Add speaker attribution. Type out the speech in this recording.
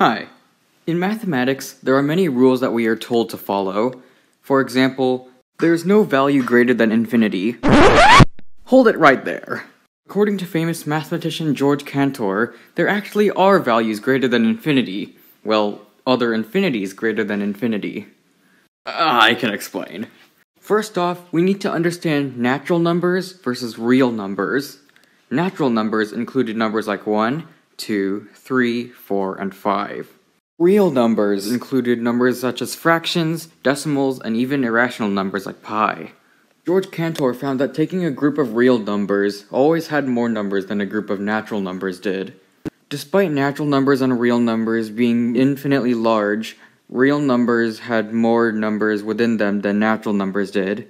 Speaker 1: Hi. In mathematics, there are many rules that we are told to follow. For example, there is no value greater than infinity. Hold it right there. According to famous mathematician George Cantor, there actually are values greater than infinity. Well, other infinities greater than infinity. Ah, I can explain. First off, we need to understand natural numbers versus real numbers. Natural numbers included numbers like 1, 2, 3, 4, and 5. Real numbers included numbers such as fractions, decimals, and even irrational numbers like pi. George Cantor found that taking a group of real numbers always had more numbers than a group of natural numbers did. Despite natural numbers and real numbers being infinitely large, real numbers had more numbers within them than natural numbers did.